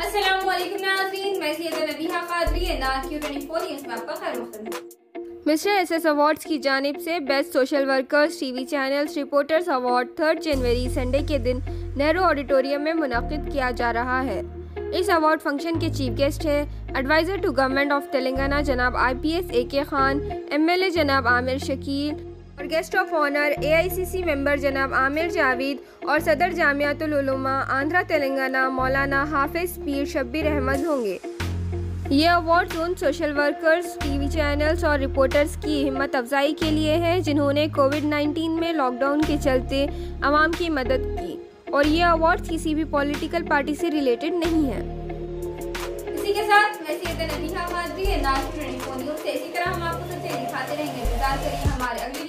अस्सलाम वालेकुम नाज़रीन मैं Syeda Nabiha Qadri and Q 24 news में आपका खैर मकदम मिस्टर एस एस अवार्ड्स की जानब से best social workers TV channels reporters award third जनवरी संडे के दिन नेहरू ऑडिटोरियम में मुनद किया जा रहा है। इस अवार्ड फ़ंक्शन के चीफ गेस्ट है adviser to government of Telangana जनाब आई पी एस ए के खान एम एल ए जनाब आमिर शकील और guest of honour AICC member जनाब आमिर जावेद और सदर जामियातुलुलुमा आंध्रा तेलंगाना, मौलाना हाफिज पीर शब्बीर अहमद होंगे। ये अवार्ड उन सोशल वर्कर्स टीवी चैनल्स और रिपोर्टर्स की हिम्मत अफजाई के लिए है, जिन्होंने कोविड 19 में लॉकडाउन के चलते आवाम की मदद की। और ये अवार्ड किसी भी पॉलिटिकल पार्टी से रिलेटेड नहीं है। इसी के साथ कादरी है नाज 24 न्यूज़ से। इसी तरह हम आपको दिखाते रहेंगे। हमारे अगली